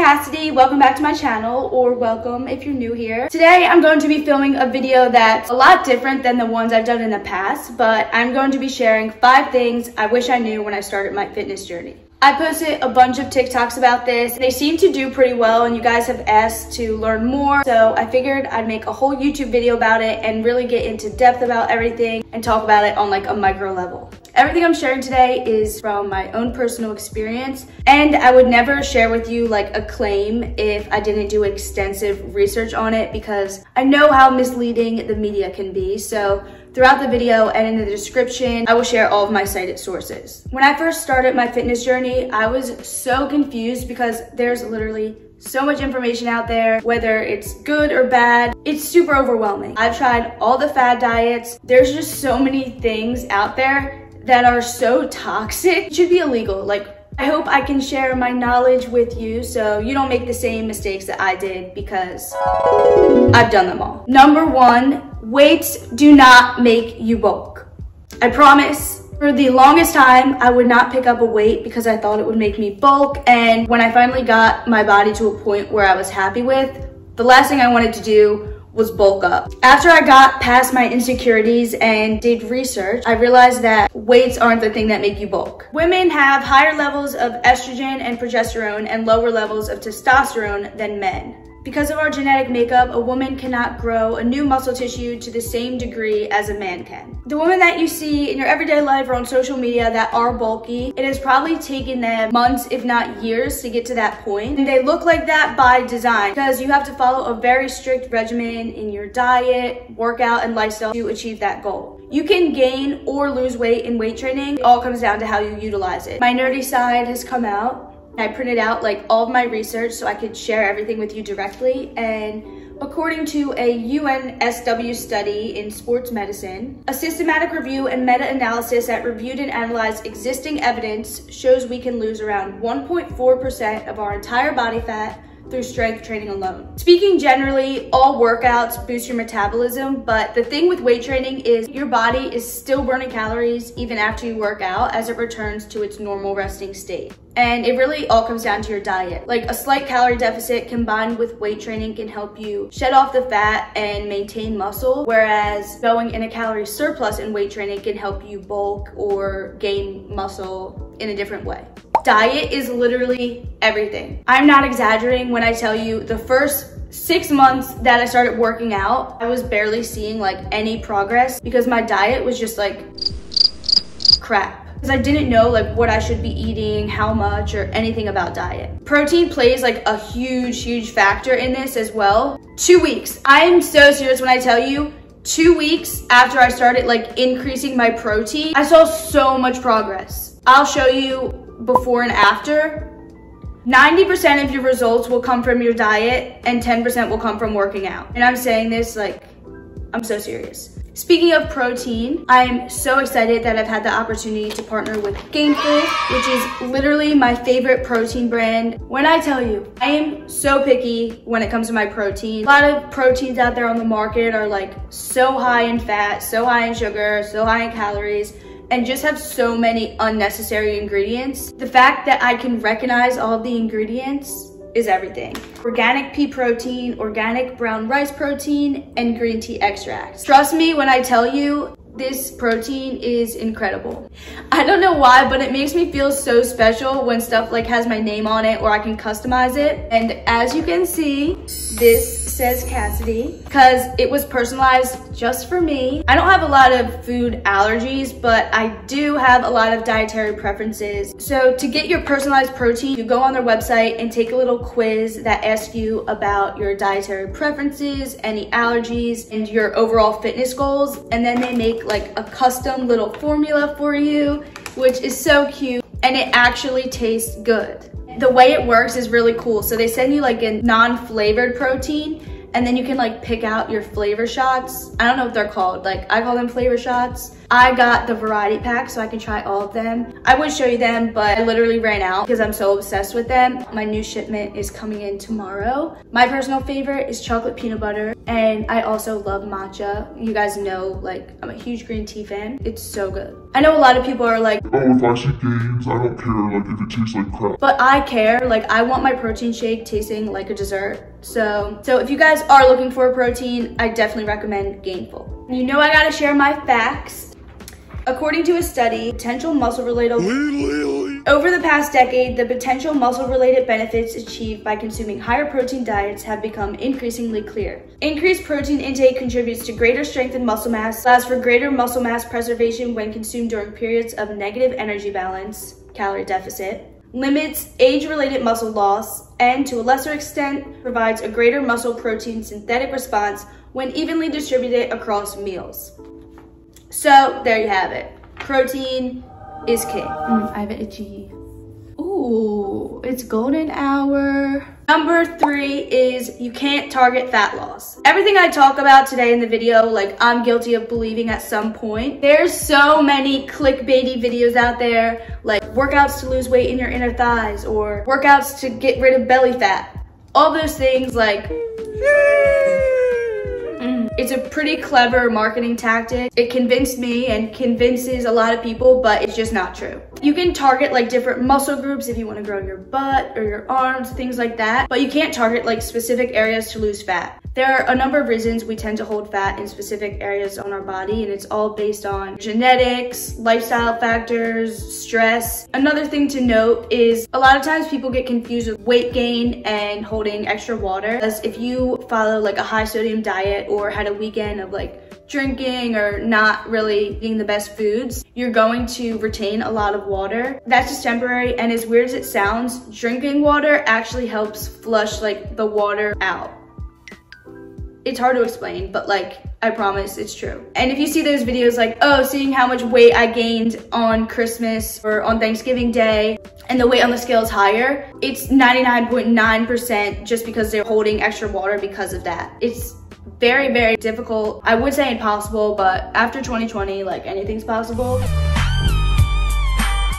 Cassidy. Welcome back to my channel, or welcome if you're new here. Today, I'm going to be filming a video that's a lot different than the ones I've done in the past, but I'm going to be sharing five things I wish I knew when I started my fitness journey. I posted a bunch of TikToks about this. They seem to do pretty well and you guys have asked to learn more. So I figured I'd make a whole YouTube video about it and really get into depth about everything and talk about it on like a micro level. Everything I'm sharing today is from my own personal experience and I would never share with you like a claim if I didn't do extensive research on it because I know how misleading the media can be. So Throughout the video and in the description, I will share all of my cited sources. When I first started my fitness journey, I was so confused because there's literally so much information out there, whether it's good or bad. It's super overwhelming. I've tried all the fad diets. There's just so many things out there that are so toxic. Should be illegal. Like I hope I can share my knowledge with you so you don't make the same mistakes that I did because I've done them all. Number one, weights do not make you bulk. I promise. For the longest time, I would not pick up a weight because I thought it would make me bulk. And when I finally got my body to a point where I was happy with, the last thing I wanted to do was bulk up. After I got past my insecurities and did research, I realized that weights aren't the thing that make you bulk. Women have higher levels of estrogen and progesterone and lower levels of testosterone than men. Because of our genetic makeup, a woman cannot grow a new muscle tissue to the same degree as a man can. The women that you see in your everyday life or on social media that are bulky, it has probably taken them months, if not years, to get to that point. And they look like that by design because you have to follow a very strict regimen in your diet, workout, and lifestyle to achieve that goal. You can gain or lose weight in weight training. It all comes down to how you utilize it. My nerdy side has come out I printed out like all of my research so I could share everything with you directly. And according to a UNSW study in sports medicine, a systematic review and meta-analysis that reviewed and analyzed existing evidence shows we can lose around 1.4% of our entire body fat through strength training alone. Speaking generally, all workouts boost your metabolism, but the thing with weight training is your body is still burning calories even after you work out as it returns to its normal resting state. And it really all comes down to your diet. Like a slight calorie deficit combined with weight training can help you shed off the fat and maintain muscle, whereas going in a calorie surplus in weight training can help you bulk or gain muscle in a different way. Diet is literally everything. I'm not exaggerating when I tell you the first six months that I started working out, I was barely seeing like any progress because my diet was just like crap. Because I didn't know like what I should be eating, how much, or anything about diet. Protein plays like a huge, huge factor in this as well. Two weeks. I am so serious when I tell you, two weeks after I started like increasing my protein, I saw so much progress. I'll show you before and after, 90% of your results will come from your diet and 10% will come from working out. And I'm saying this like, I'm so serious. Speaking of protein, I'm so excited that I've had the opportunity to partner with Gainful, which is literally my favorite protein brand. When I tell you, I am so picky when it comes to my protein. A lot of proteins out there on the market are like so high in fat, so high in sugar, so high in calories and just have so many unnecessary ingredients. The fact that I can recognize all the ingredients is everything. Organic pea protein, organic brown rice protein, and green tea extract. Trust me when I tell you, this protein is incredible. I don't know why, but it makes me feel so special when stuff like has my name on it or I can customize it. And as you can see, this says Cassidy because it was personalized just for me. I don't have a lot of food allergies, but I do have a lot of dietary preferences. So to get your personalized protein, you go on their website and take a little quiz that asks you about your dietary preferences, any allergies, and your overall fitness goals. And then they make like a custom little formula for you, which is so cute and it actually tastes good. The way it works is really cool. So they send you like a non-flavored protein and then you can like pick out your flavor shots. I don't know what they're called. Like I call them flavor shots. I got the variety pack so I can try all of them. I would show you them, but I literally ran out because I'm so obsessed with them. My new shipment is coming in tomorrow. My personal favorite is chocolate peanut butter. And I also love matcha. You guys know, like, I'm a huge green tea fan. It's so good. I know a lot of people are like, Oh, if I see gains, I don't care, like, if it tastes like crap. but I care. Like, I want my protein shake tasting like a dessert. So, so if you guys are looking for a protein, I definitely recommend Gainful. You know I gotta share my facts. According to a study, potential muscle-related over the past decade, the potential muscle-related benefits achieved by consuming higher protein diets have become increasingly clear. Increased protein intake contributes to greater strength and muscle mass, allows for greater muscle mass preservation when consumed during periods of negative energy balance, calorie deficit, limits age-related muscle loss, and to a lesser extent, provides a greater muscle protein synthetic response when evenly distributed across meals. So there you have it. Protein is king. Mm, I have an itchy. Ooh, it's golden hour. Number three is you can't target fat loss. Everything I talk about today in the video, like I'm guilty of believing at some point. There's so many clickbaity videos out there, like workouts to lose weight in your inner thighs or workouts to get rid of belly fat. All those things like it's a pretty clever marketing tactic. It convinced me and convinces a lot of people, but it's just not true. You can target like different muscle groups if you want to grow your butt or your arms, things like that, but you can't target like specific areas to lose fat. There are a number of reasons we tend to hold fat in specific areas on our body, and it's all based on genetics, lifestyle factors, stress. Another thing to note is a lot of times people get confused with weight gain and holding extra water. As if you follow like a high sodium diet or had a weekend of like drinking or not really eating the best foods, you're going to retain a lot of water. That's just temporary and as weird as it sounds, drinking water actually helps flush like the water out it's hard to explain, but like, I promise it's true. And if you see those videos like, oh, seeing how much weight I gained on Christmas or on Thanksgiving Day, and the weight on the scale is higher, it's 99.9% just because they're holding extra water because of that. It's very, very difficult. I would say impossible, but after 2020, like anything's possible.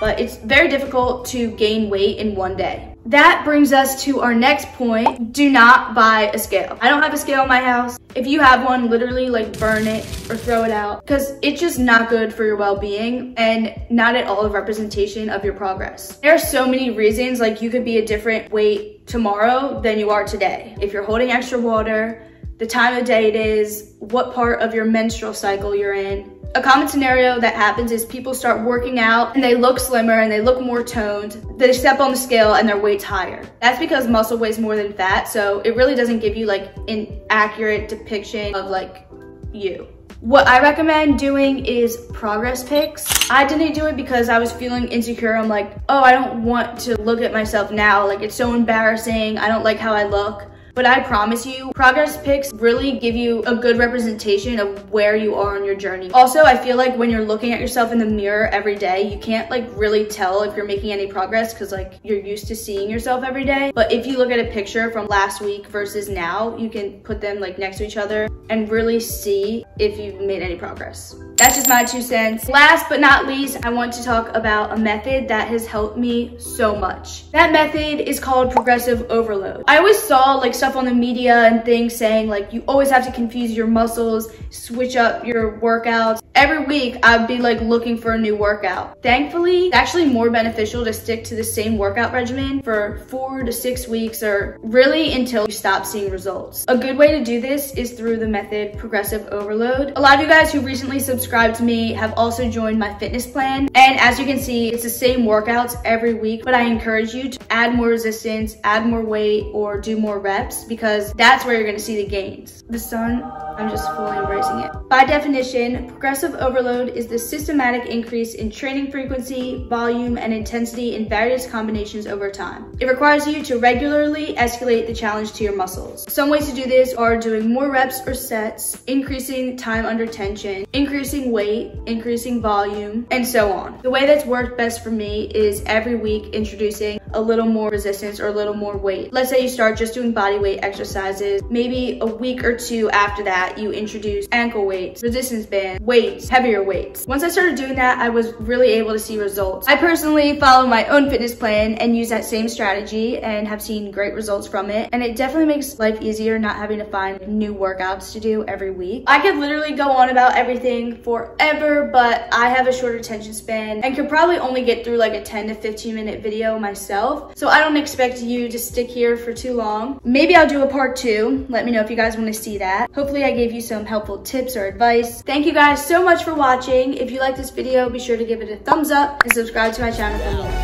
But it's very difficult to gain weight in one day. That brings us to our next point. Do not buy a scale. I don't have a scale in my house. If you have one, literally like burn it or throw it out because it's just not good for your well-being and not at all a representation of your progress. There are so many reasons like you could be a different weight tomorrow than you are today. If you're holding extra water, the time of day it is, what part of your menstrual cycle you're in, a common scenario that happens is people start working out and they look slimmer and they look more toned. They step on the scale and their weight's higher. That's because muscle weighs more than fat, so it really doesn't give you like an accurate depiction of like you. What I recommend doing is progress pics. I didn't do it because I was feeling insecure. I'm like, oh, I don't want to look at myself now. Like it's so embarrassing. I don't like how I look. But I promise you, progress pics really give you a good representation of where you are on your journey. Also, I feel like when you're looking at yourself in the mirror every day, you can't like really tell if you're making any progress because like you're used to seeing yourself every day. But if you look at a picture from last week versus now, you can put them like next to each other and really see if you've made any progress. That's just my two cents. Last but not least, I want to talk about a method that has helped me so much. That method is called progressive overload. I always saw like stuff on the media and things saying like you always have to confuse your muscles, switch up your workouts. Every week I'd be like looking for a new workout. Thankfully, it's actually more beneficial to stick to the same workout regimen for four to six weeks or really until you stop seeing results. A good way to do this is through the method progressive overload. A lot of you guys who recently subscribed to me have also joined my fitness plan. And as you can see, it's the same workouts every week, but I encourage you to add more resistance, add more weight, or do more reps because that's where you're gonna see the gains. The sun, I'm just fully embracing it. By definition, progressive overload is the systematic increase in training frequency, volume, and intensity in various combinations over time. It requires you to regularly escalate the challenge to your muscles. Some ways to do this are doing more reps or sets, increasing time under tension, increasing weight, increasing volume, and so on. The way that's worked best for me is every week introducing a little more resistance or a little more weight. Let's say you start just doing body weight exercises. Maybe a week or two after that, you introduce ankle weights, resistance band, weights, heavier weights. Once I started doing that, I was really able to see results. I personally follow my own fitness plan and use that same strategy and have seen great results from it. And it definitely makes life easier not having to find new workouts to do every week. I could literally go on about everything forever, but I have a short attention span and could probably only get through like a 10 to 15 minute video myself. So I don't expect you to stick here for too long. Maybe I'll do a part two. Let me know if you guys want to see that. Hopefully I gave you some helpful tips or advice. Thank you guys so much for watching. If you like this video, be sure to give it a thumbs up and subscribe to my channel for more.